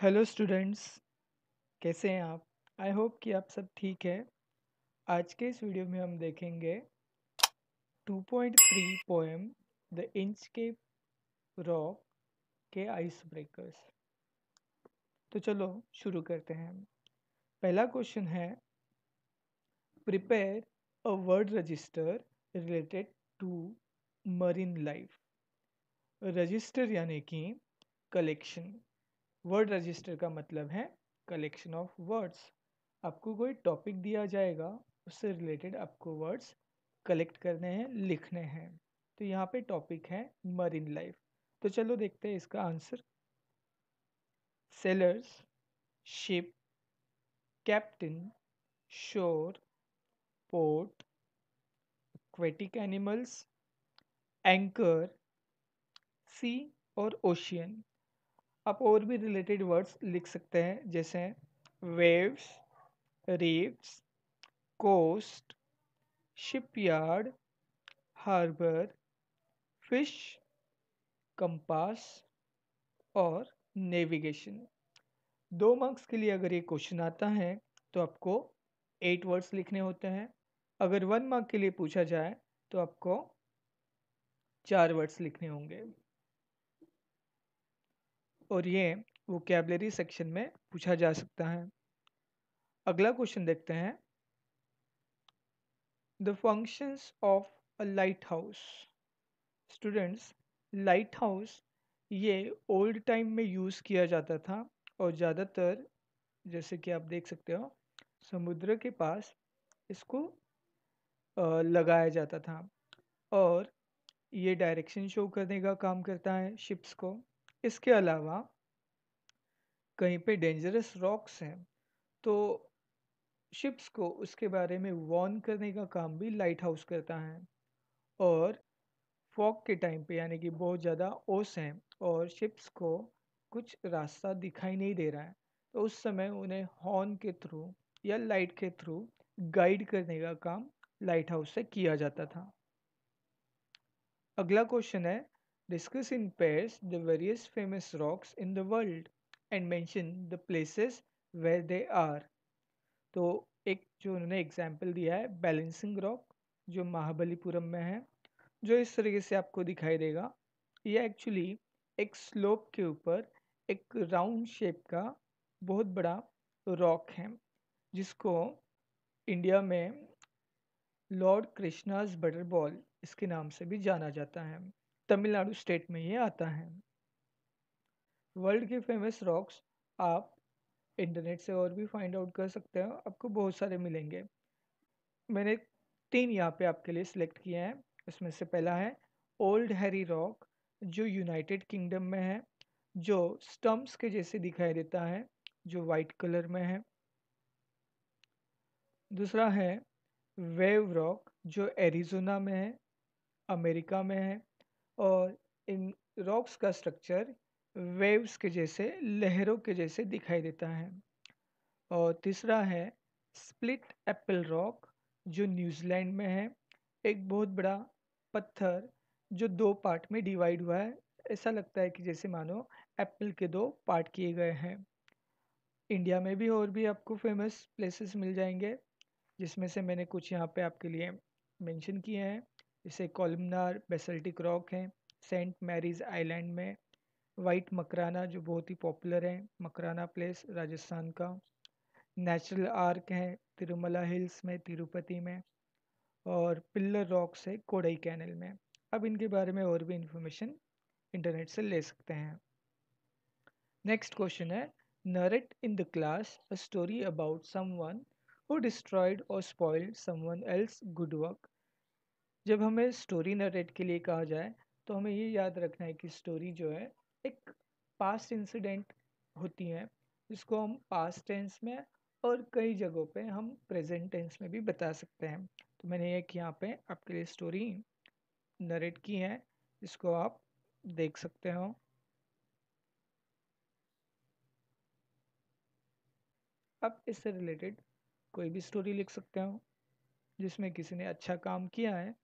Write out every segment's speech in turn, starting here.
Hello students कैसे हैं आप? आई होप कि आप सब ठीक है. आज के इस वीडियो में हम देखेंगे 2.3 poem the Inchcape rock के आइस ब्रेकर्स तो चलो, शुरू करते हैं पहला क्वेश्चन है prepare a word register related to marine life register यानी कि कलेक्शन वर्ड रजिस्टर का मतलब है कलेक्शन ऑफ़ वर्ड्स आपको कोई टॉपिक दिया जाएगा, उससे रिलेटेड आपको वर्ड्स कलेक्ट करने हैं, लिखने हैं। तो यहाँ पे टॉपिक है मरीन लाइफ तो चलो देखते हैं इसका answer sailors ship captain shore port aquatic animals anchor sea और ओशियन आप और भी रिलेटेड वर्ड्स लिख सकते हैं, जैसे waves reefs coast shipyard harbour fish compass और नेविगेशन दो मार्क्स के लिए अगर ये क्वेश्चन आता है तो आपको एट वर्ड्स लिखने होते हैं। अगर वन मार्क के लिए पूछा जाए तो आपको चार वर्ड्स लिखने होंगे। और ये वोकेबलरी सेक्शन में पूछा जा सकता है। अगला क्वेश्चन देखते हैं। The functions of a lighthouse students lighthouse ये ओल्ड टाइम में यूज़ किया जाता था और ज़्यादातर, जैसे कि आप देख सकते हो, समुद्र के पास इसको लगाया जाता था। और ये डायरेक्शन शो करने का काम करता है शिप्स को। इसके अलावा कहीं पे डेंजरस रॉक्स हैं तो शिप्स को उसके बारे में वॉर्न करने का काम भी लाइट हाउस करता है और फॉग के टाइम पे, यानी कि बहुत ज़्यादा ओस हैं और शिप्स को कुछ रास्ता दिखाई नहीं दे रहा है तो उस समय उन्हें हॉर्न के थ्रू या लाइट के थ्रू गाइड करने का काम लाइट हाउस से किया जाता था। अगला क्वेश्चन है Discuss in pairs, the various famous rocks in the world, and mention the places where they are. तो एक जो उन्होंने एग्ज़ाम्पल दिया है बैलेंसिंग रॉक जो महाबलीपुरम में है, जो इस तरीके से आपको दिखाई देगा ये एक्चुअली एक स्लोप के ऊपर एक राउंड शेप का बहुत बड़ा रॉक है, जिसको इंडिया में लॉर्ड कृष्णाज बटर बॉल इसके नाम से भी जाना जाता है तमिलनाडु स्टेट में ये आता है। वर्ल्ड के फ़ेमस रॉक्स आप इंटरनेट से और भी फाइंड आउट कर सकते हो। आपको बहुत सारे मिलेंगे। मैंने तीन यहाँ पे आपके लिए सिलेक्ट किए हैं। इसमें से पहला है ओल्ड हैरी रॉक जो यूनाइटेड किंगडम में है, जो स्टम्प्स के जैसे दिखाई देता है, जो वाइट कलर में है। दूसरा है वेव रॉक जो एरिजोना में है अमेरिका में है और इन रॉक्स का स्ट्रक्चर वेव्स के जैसे, लहरों के जैसे दिखाई देता है। और तीसरा है स्प्लिट एप्पल रॉक जो न्यूजीलैंड में है। एक बहुत बड़ा पत्थर जो दो पार्ट में डिवाइड हुआ है। ऐसा लगता है कि जैसे मानो एप्पल के दो पार्ट किए गए हैं। इंडिया में भी और भी आपको फ़ेमस प्लेसेस मिल जाएँगे, जिसमें से मैंने कुछ यहाँ पे आपके लिए मेंशन किए हैं। जैसे कॉलमनार बेसल्टिक रॉक है, सेंट मैरीज आइलैंड में, वाइट मकराना जो बहुत ही पॉपुलर है, मकराना प्लेस राजस्थान का, नेचुरल आर्क है, तिरुमला हिल्स में, तिरुपति में, और पिल्लर रॉक्स है, कोडई कैनल में। अब इनके बारे में और भी इंफॉर्मेशन इंटरनेट से ले सकते हैं। नेक्स्ट क्वेश्चन है, narrate in the class a story about someone who destroyed और spoiled someone else good work जब हमें स्टोरी नरेट के लिए कहा जाए तो हमें ये याद रखना है कि स्टोरी जो है, एक पास्ट इंसिडेंट होती है, जिसको हम पास्ट टेंस में और कई जगहों पे हम प्रेजेंट टेंस में भी बता सकते हैं। तो मैंने एक यहाँ पे आपके लिए स्टोरी नरेट की है, जिसको आप देख सकते हो। आप इससे रिलेटेड कोई भी स्टोरी लिख सकते हो, जिसमें किसी ने अच्छा काम किया है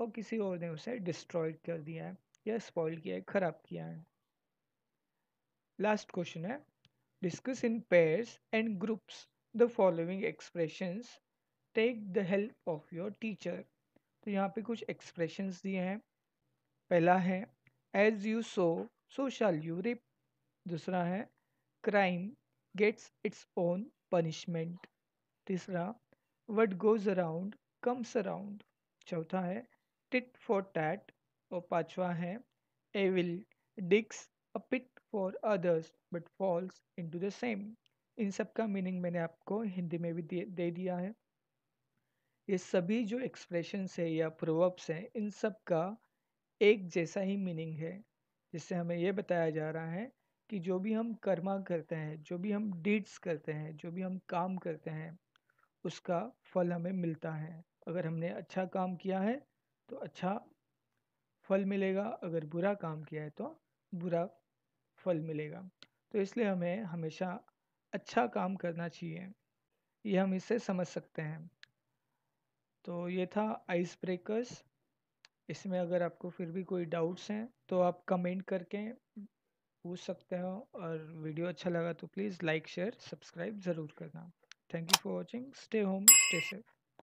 और किसी और ने उसे डिस्ट्रॉय कर दिया है, या स्पॉइल किया है, ख़राब किया है। लास्ट क्वेश्चन है। Discuss in pairs and groups the following expressions take the help of your teacher तो यहाँ पे कुछ एक्सप्रेशंस दिए हैं। पहला है as you sow so shall you reap दूसरा है crime gets its own punishment तीसरा what goes around comes around चौथा है tit for tat और पांचवा है। evil digs a pit for others but falls into the same. इन सब का मीनिंग मैंने आपको हिंदी में भी दे, दे दिया है। ये सभी जो एक्सप्रेशंस है या प्रोवर्ब्स हैं इन सब का एक जैसा ही मीनिंग है जिससे हमें ये बताया जा रहा है कि जो भी हम कर्मा करते हैं जो भी हम डीड्स करते हैं जो भी हम काम करते हैं उसका फल हमें मिलता है। अगर हमने अच्छा काम किया है तो अच्छा फल मिलेगा, अगर बुरा काम किया है तो बुरा फल मिलेगा। तो इसलिए हमें हमेशा अच्छा काम करना चाहिए, ये हम इससे समझ सकते हैं। तो ये था आइस ब्रेकर्स। इसमें अगर आपको फिर भी कोई डाउट्स हैं तो आप कमेंट करके पूछ सकते हो, और वीडियो अच्छा लगा तो प्लीज़ लाइक, शेयर, सब्सक्राइब ज़रूर करना। Thank you for watching. Stay home, stay safe.